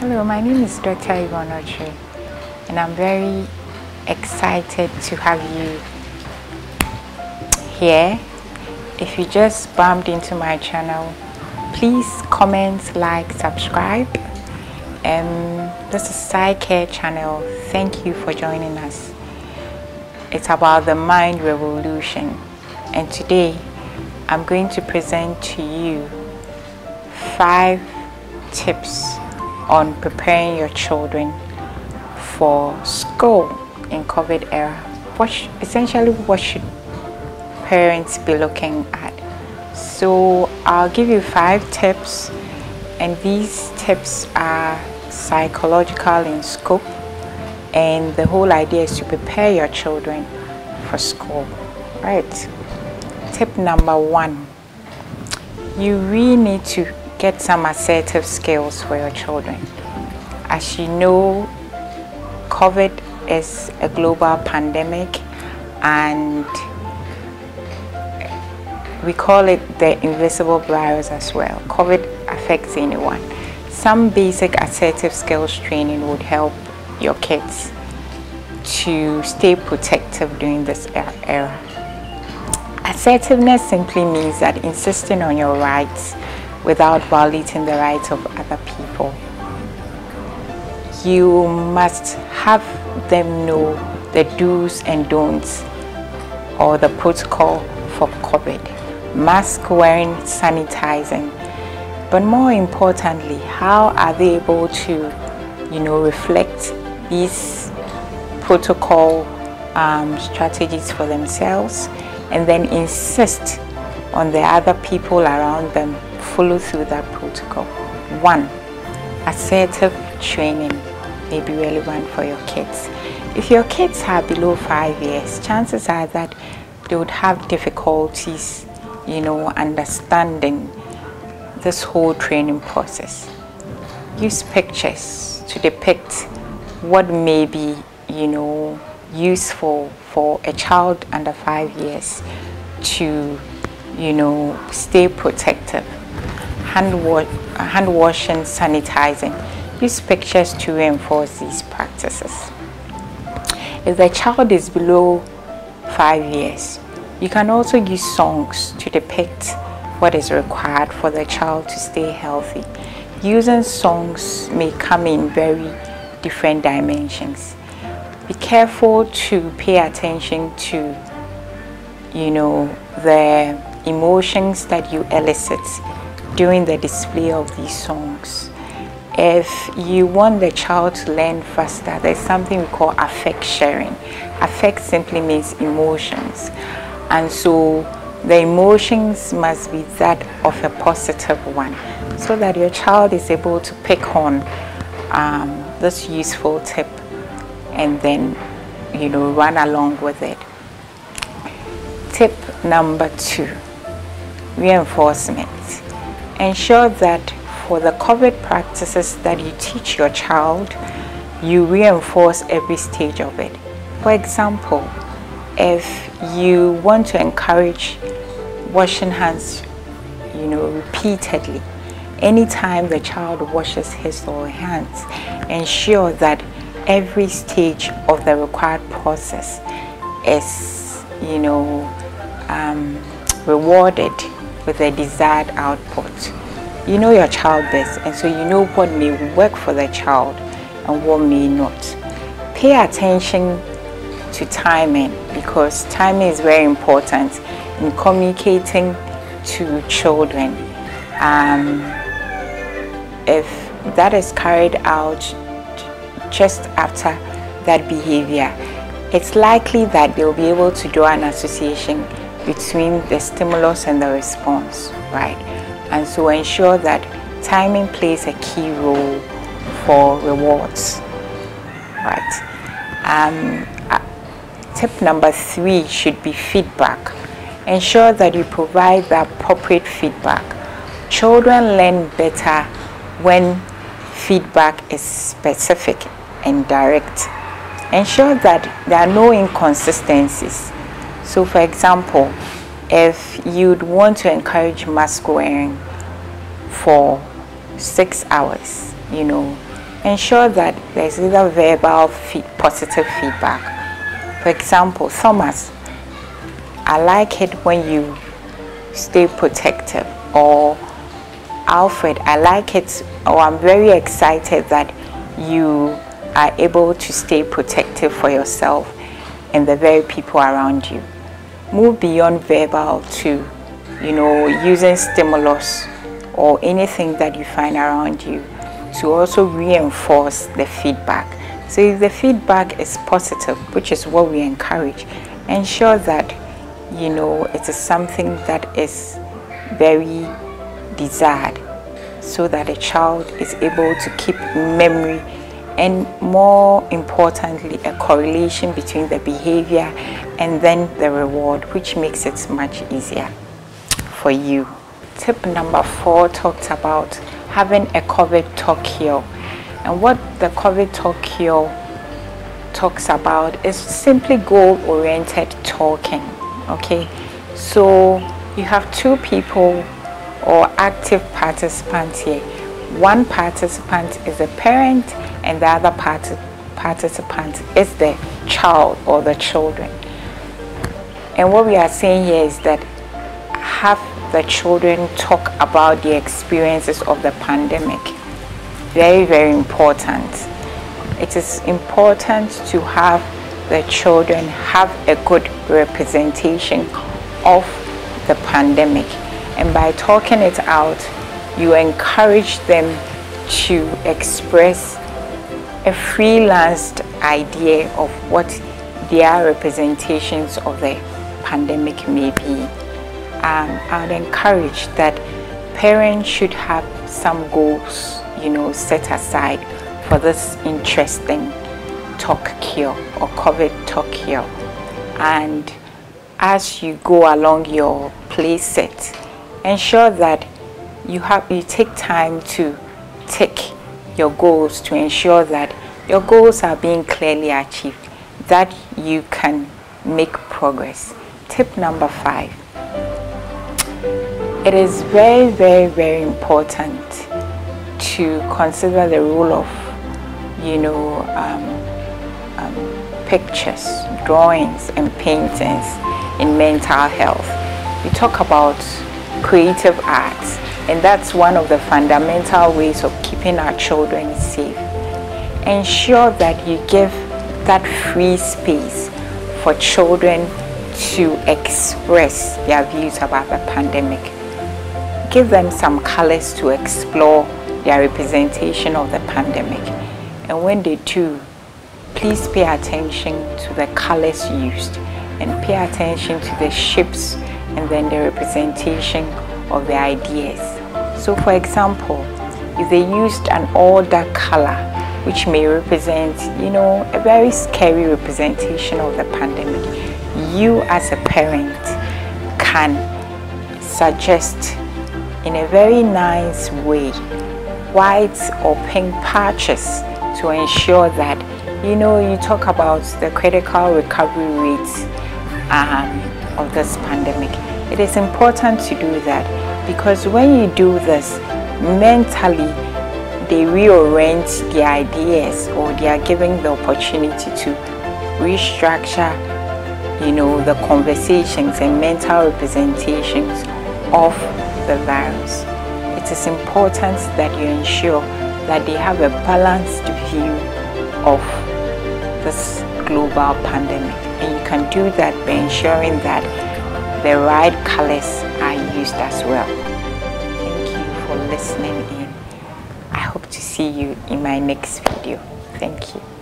Hello, my name is Dr. Yvonne Otchere, and I'm very excited to have you here. If you just bumped into my channel, please comment, like, subscribe. Um, this is PsycCare channel. Thank you for joining us. It's about the mind revolution, and today I'm going to present to you five tips on preparing your children for school in COVID era. What essentially what should parents be looking at? So I'll give you five tips and these tips are psychological in scope and the whole idea is to prepare your children for school. Right. Tip number one. You really need to get some assertive skills for your children. As you know, COVID is a global pandemic and we call it the invisible virus as well. COVID affects anyone. Some basic assertive skills training would help your kids to stay protective during this era. Assertiveness simply means that insisting on your rights without violating the rights of other people. You must have them know the do's and don'ts or the protocol for COVID. Mask wearing, sanitizing. But more importantly, how are they able to, you know, reflect these protocol um, strategies for themselves and then insist on the other people around them follow through that protocol. One, assertive training may be relevant for your kids. If your kids are below five years, chances are that they would have difficulties, you know, understanding this whole training process. Use pictures to depict what may be, you know, useful for a child under five years to, you know, stay protective hand, wa hand washing, sanitizing. Use pictures to reinforce these practices. If the child is below five years, you can also use songs to depict what is required for the child to stay healthy. Using songs may come in very different dimensions. Be careful to pay attention to, you know, the emotions that you elicit during the display of these songs. If you want the child to learn faster, there's something we call affect sharing. Affect simply means emotions. And so the emotions must be that of a positive one so that your child is able to pick on um, this useful tip and then, you know, run along with it. Tip number two, reinforcement ensure that for the COVID practices that you teach your child, you reinforce every stage of it. For example, if you want to encourage washing hands, you know, repeatedly, anytime the child washes his or her hands, ensure that every stage of the required process is, you know, um, rewarded with a desired output. You know your child best and so you know what may work for the child and what may not. Pay attention to timing because timing is very important in communicating to children. Um, if that is carried out just after that behavior, it's likely that they'll be able to draw an association between the stimulus and the response, right? And so ensure that timing plays a key role for rewards, right? Um, uh, tip number three should be feedback. Ensure that you provide the appropriate feedback. Children learn better when feedback is specific and direct. Ensure that there are no inconsistencies so for example, if you'd want to encourage mask wearing for six hours, you know, ensure that there's either verbal feed, positive feedback. For example, Thomas, I like it when you stay protective or Alfred, I like it or I'm very excited that you are able to stay protective for yourself and the very people around you. Move beyond verbal to, you know, using stimulus or anything that you find around you to also reinforce the feedback. So if the feedback is positive, which is what we encourage, ensure that you know it is something that is very desired so that a child is able to keep memory and more importantly a correlation between the behavior and then the reward which makes it much easier for you. Tip number four talks about having a COVID talk cure. And what the COVID talk cure talks about is simply goal-oriented talking. Okay, so you have two people or active participants here. One participant is a parent and the other part participant is the child or the children. And what we are saying here is that have the children talk about the experiences of the pandemic. Very, very important. It is important to have the children have a good representation of the pandemic. And by talking it out, you encourage them to express a freelanced idea of what their representations of the pandemic may be um, I would encourage that parents should have some goals, you know, set aside for this interesting talk cure or COVID talk cure. And as you go along your play set, ensure that you have you take time to tick your goals to ensure that your goals are being clearly achieved, that you can make progress. Tip number five it is very, very, very important to consider the role of, you know, um, um, pictures, drawings, and paintings in mental health. We talk about creative arts, and that's one of the fundamental ways of keeping our children safe. Ensure that you give that free space for children to express their views about the pandemic give them some colors to explore their representation of the pandemic. And when they do, please pay attention to the colors used and pay attention to the shapes and then the representation of the ideas. So for example, if they used an older color, which may represent, you know, a very scary representation of the pandemic, you as a parent can suggest in a very nice way white or pink patches to ensure that you know you talk about the critical recovery rates um, of this pandemic. It is important to do that because when you do this mentally they reorient their ideas or they are given the opportunity to restructure you know the conversations and mental representations of the virus. It is important that you ensure that they have a balanced view of this global pandemic. And you can do that by ensuring that the right colors are used as well. Listening in. I hope to see you in my next video. Thank you.